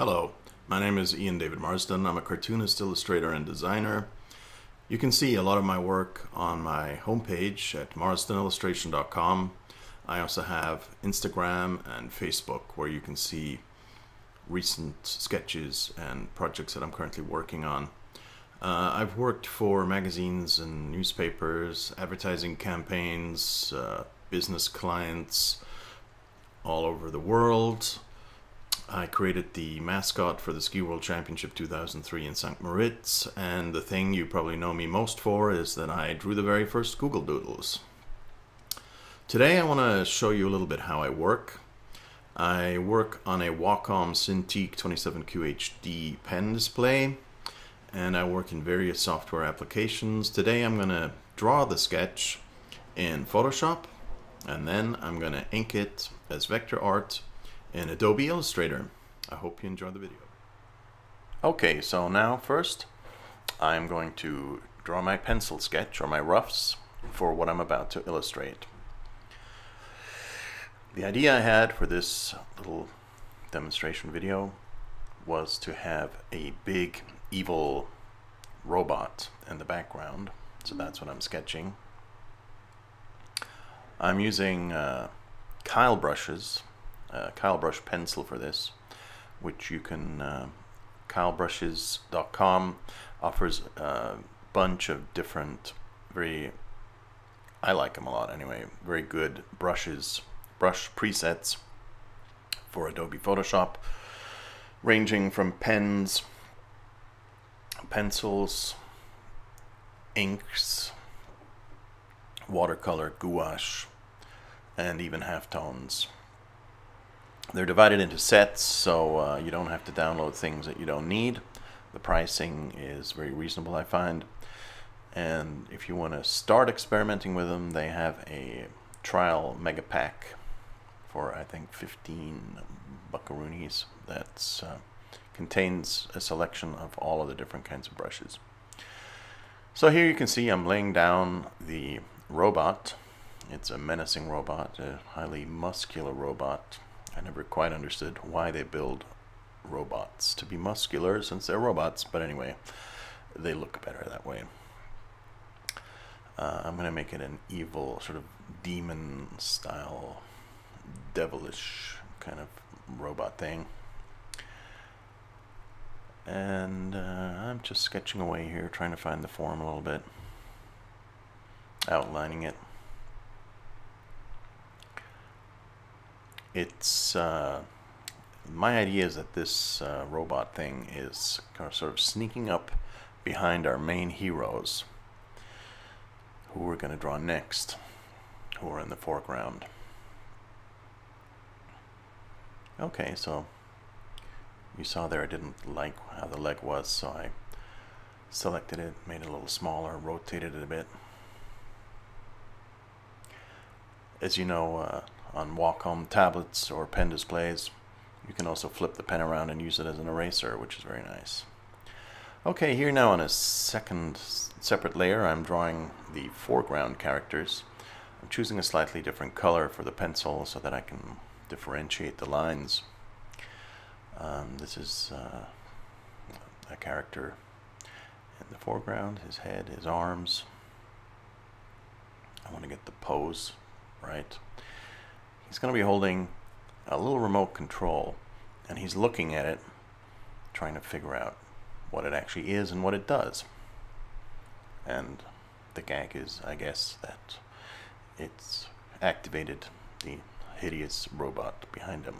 Hello, my name is Ian David Marsden. I'm a cartoonist, illustrator, and designer. You can see a lot of my work on my homepage at marsdenillustration.com. I also have Instagram and Facebook where you can see recent sketches and projects that I'm currently working on. Uh, I've worked for magazines and newspapers, advertising campaigns, uh, business clients all over the world. I created the mascot for the Ski World Championship 2003 in St. Moritz, and the thing you probably know me most for is that I drew the very first Google Doodles. Today I want to show you a little bit how I work. I work on a Wacom Cintiq 27QHD pen display, and I work in various software applications. Today I'm going to draw the sketch in Photoshop, and then I'm going to ink it as vector art in Adobe Illustrator. I hope you enjoy the video. Okay, so now first I'm going to draw my pencil sketch or my roughs for what I'm about to illustrate. The idea I had for this little demonstration video was to have a big evil robot in the background. So that's what I'm sketching. I'm using uh, Kyle brushes uh, Kyle Brush pencil for this, which you can, uh, kylebrushes.com offers a bunch of different, very, I like them a lot anyway, very good brushes, brush presets for Adobe Photoshop, ranging from pens, pencils, inks, watercolor, gouache, and even halftones. They're divided into sets, so uh, you don't have to download things that you don't need. The pricing is very reasonable, I find. And if you want to start experimenting with them, they have a trial mega pack for, I think, 15 buckaroonies that uh, contains a selection of all of the different kinds of brushes. So here you can see I'm laying down the robot. It's a menacing robot, a highly muscular robot I never quite understood why they build robots to be muscular since they're robots, but anyway, they look better that way. Uh, I'm going to make it an evil, sort of demon style, devilish kind of robot thing. And uh, I'm just sketching away here, trying to find the form a little bit, outlining it. It's uh, my idea is that this uh, robot thing is sort of sneaking up behind our main heroes who we're going to draw next who are in the foreground. Okay so you saw there I didn't like how the leg was so I selected it made it a little smaller rotated it a bit. As you know uh, on Wacom tablets or pen displays. You can also flip the pen around and use it as an eraser, which is very nice. Okay, here now on a second separate layer, I'm drawing the foreground characters. I'm choosing a slightly different color for the pencil so that I can differentiate the lines. Um, this is uh, a character in the foreground, his head, his arms. I want to get the pose right he's going to be holding a little remote control and he's looking at it trying to figure out what it actually is and what it does. And the gag is I guess that it's activated the hideous robot behind him.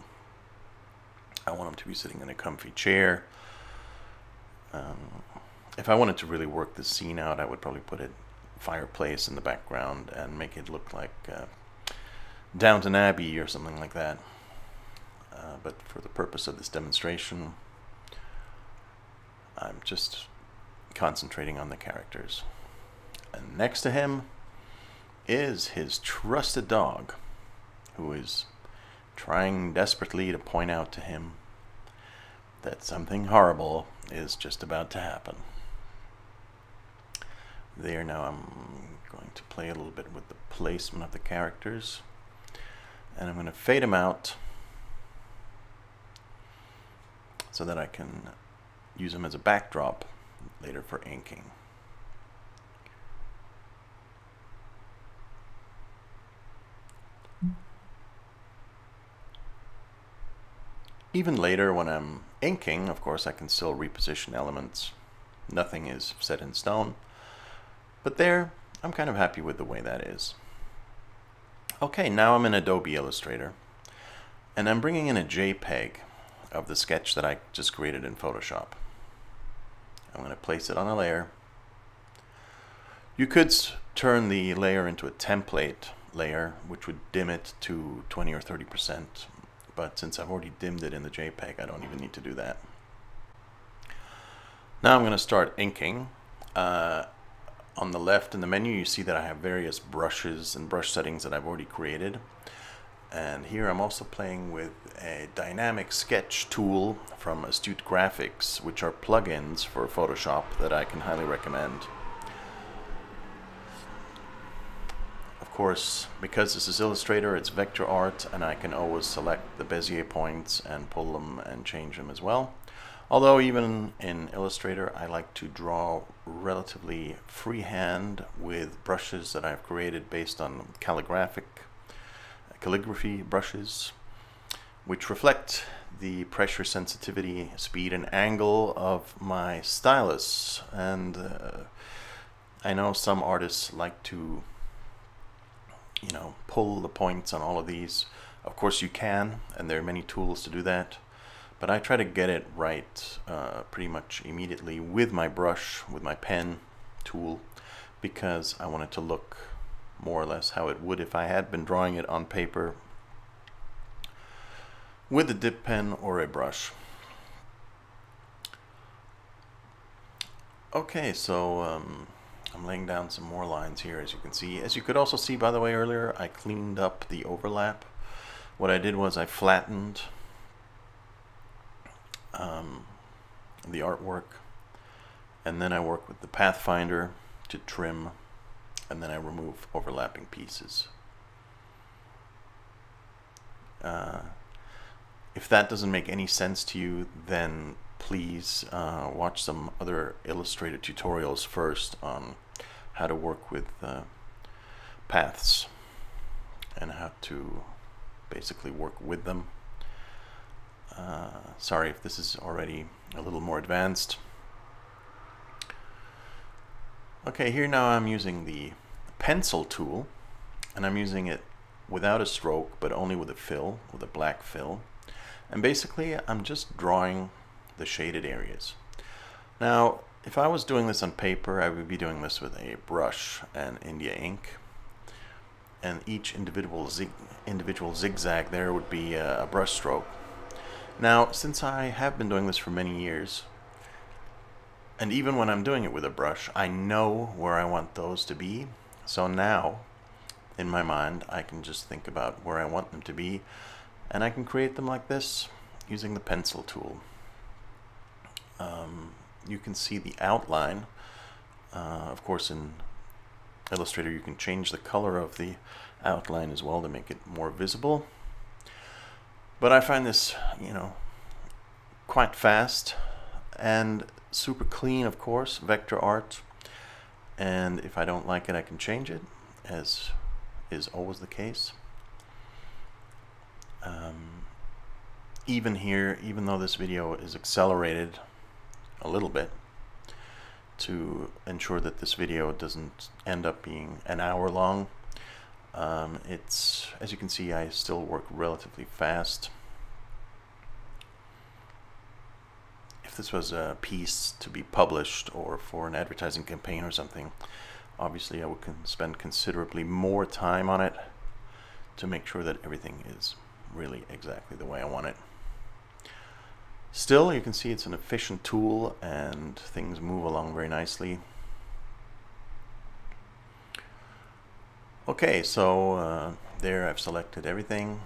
I want him to be sitting in a comfy chair. Um, if I wanted to really work the scene out I would probably put a fireplace in the background and make it look like uh, Downton Abbey or something like that. Uh, but for the purpose of this demonstration, I'm just concentrating on the characters. And next to him is his trusted dog, who is trying desperately to point out to him that something horrible is just about to happen. There now I'm going to play a little bit with the placement of the characters and I'm going to fade them out so that I can use them as a backdrop later for inking. Even later when I'm inking, of course, I can still reposition elements. Nothing is set in stone. But there, I'm kind of happy with the way that is. Okay, now I'm in Adobe Illustrator. And I'm bringing in a JPEG of the sketch that I just created in Photoshop. I'm going to place it on a layer. You could turn the layer into a template layer, which would dim it to 20 or 30 percent but since I've already dimmed it in the JPEG, I don't even need to do that. Now I'm going to start inking. Uh, on the left in the menu, you see that I have various brushes and brush settings that I've already created. And here I'm also playing with a dynamic sketch tool from Astute Graphics, which are plugins for Photoshop that I can highly recommend. Of course, because this is Illustrator, it's vector art, and I can always select the Bezier points and pull them and change them as well. Although even in Illustrator, I like to draw relatively freehand with brushes that I've created based on calligraphic calligraphy brushes, which reflect the pressure sensitivity, speed, and angle of my stylus. And uh, I know some artists like to you know, pull the points on all of these. Of course you can, and there are many tools to do that. But I try to get it right uh, pretty much immediately with my brush, with my pen tool, because I want it to look more or less how it would if I had been drawing it on paper with a dip pen or a brush. Okay, so um, I'm laying down some more lines here as you can see. As you could also see by the way earlier, I cleaned up the overlap. What I did was I flattened um, the artwork and then I work with the Pathfinder to trim and then I remove overlapping pieces. Uh, if that doesn't make any sense to you, then please uh, watch some other Illustrator tutorials first on how to work with uh, paths and how to basically work with them. Uh, sorry if this is already a little more advanced. Okay, here now I'm using the pencil tool and I'm using it without a stroke but only with a fill, with a black fill. And basically I'm just drawing the shaded areas. Now, if I was doing this on paper, I would be doing this with a brush and India ink. And each individual, zig individual zigzag there would be a brush stroke. Now, since I have been doing this for many years, and even when I'm doing it with a brush, I know where I want those to be. So now, in my mind, I can just think about where I want them to be, and I can create them like this using the pencil tool um, you can see the outline. Uh, of course, in Illustrator, you can change the color of the outline as well to make it more visible. But I find this, you know, quite fast and super clean, of course, vector art. And if I don't like it, I can change it, as is always the case. Um, even here, even though this video is accelerated, a little bit to ensure that this video doesn't end up being an hour long. Um, it's, as you can see, I still work relatively fast. If this was a piece to be published or for an advertising campaign or something, obviously I would spend considerably more time on it to make sure that everything is really exactly the way I want it. Still, you can see it's an efficient tool and things move along very nicely. Okay, so uh, there I've selected everything.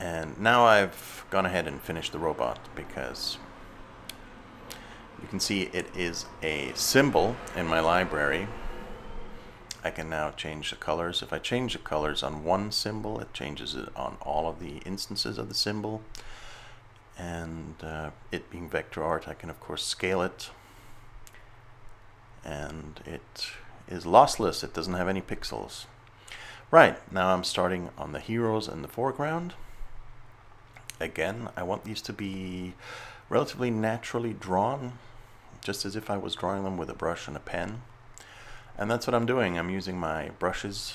And now I've gone ahead and finished the robot because you can see it is a symbol in my library. I can now change the colors. If I change the colors on one symbol, it changes it on all of the instances of the symbol. and uh, it being vector art I can of course scale it and it is lossless it doesn't have any pixels. Right now I'm starting on the heroes in the foreground. Again I want these to be relatively naturally drawn just as if I was drawing them with a brush and a pen. And that's what I'm doing. I'm using my brushes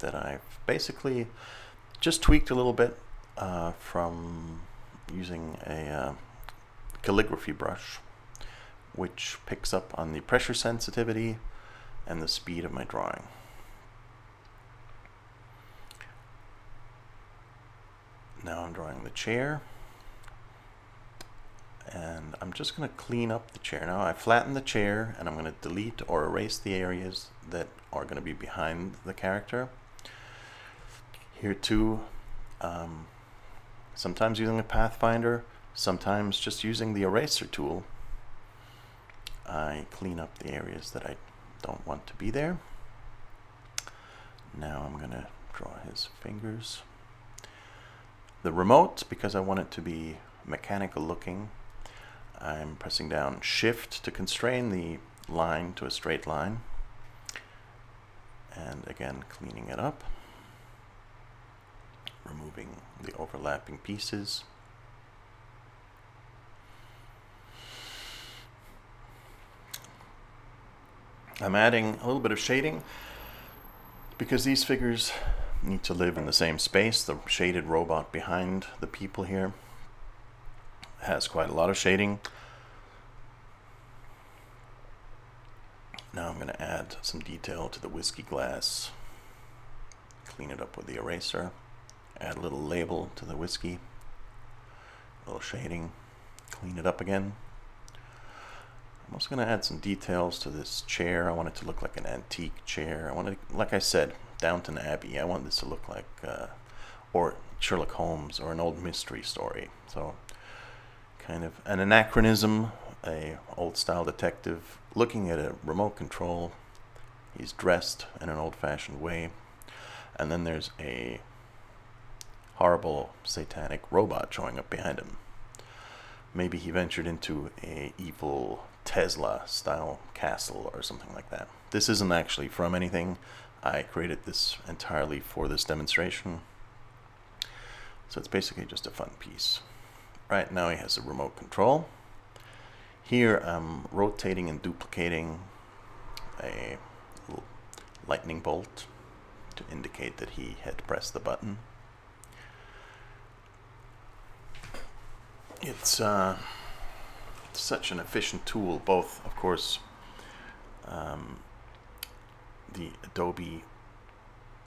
that I've basically just tweaked a little bit uh, from using a uh, calligraphy brush which picks up on the pressure sensitivity and the speed of my drawing. Now I'm drawing the chair and I'm just going to clean up the chair. Now I flatten the chair and I'm going to delete or erase the areas that are going to be behind the character. Here too, um, sometimes using a Pathfinder, sometimes just using the eraser tool, I clean up the areas that I don't want to be there. Now I'm going to draw his fingers. The remote, because I want it to be mechanical looking, I'm pressing down shift to constrain the line to a straight line and again cleaning it up removing the overlapping pieces I'm adding a little bit of shading because these figures need to live in the same space the shaded robot behind the people here has quite a lot of shading. Now I'm going to add some detail to the whiskey glass. Clean it up with the eraser. Add a little label to the whiskey. A little shading. Clean it up again. I'm also going to add some details to this chair. I want it to look like an antique chair. I want it, like I said, Downton Abbey. I want this to look like, uh, or Sherlock Holmes, or an old mystery story. So kind of an anachronism, a old style detective looking at a remote control. He's dressed in an old fashioned way. And then there's a horrible satanic robot showing up behind him. Maybe he ventured into a evil Tesla style castle or something like that. This isn't actually from anything. I created this entirely for this demonstration. So it's basically just a fun piece. Right now he has a remote control. Here I'm rotating and duplicating a lightning bolt to indicate that he had pressed the button. It's uh, such an efficient tool, both, of course, um, the Adobe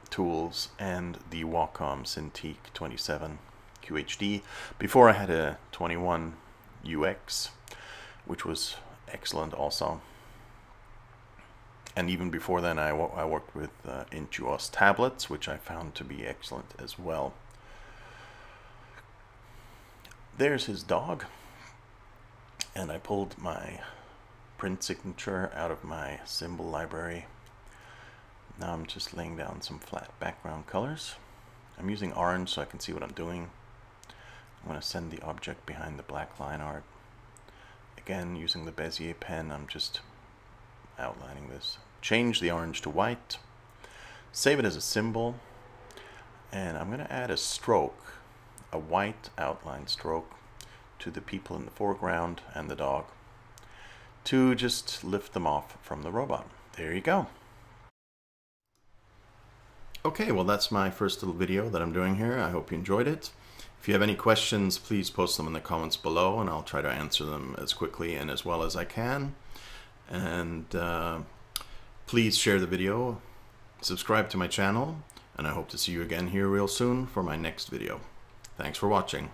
tools and the Wacom Cintiq 27 QHD. Before I had a 21 UX, which was excellent also. And even before then, I, I worked with uh, Intuos tablets, which I found to be excellent as well. There's his dog. And I pulled my print signature out of my symbol library. Now I'm just laying down some flat background colors. I'm using orange so I can see what I'm doing. I'm going to send the object behind the black line art. Again, using the Bezier pen, I'm just outlining this. Change the orange to white. Save it as a symbol. And I'm going to add a stroke, a white outline stroke, to the people in the foreground and the dog to just lift them off from the robot. There you go. Okay, well that's my first little video that I'm doing here. I hope you enjoyed it. If you have any questions, please post them in the comments below and I'll try to answer them as quickly and as well as I can. And uh, please share the video, subscribe to my channel, and I hope to see you again here real soon for my next video. Thanks for watching.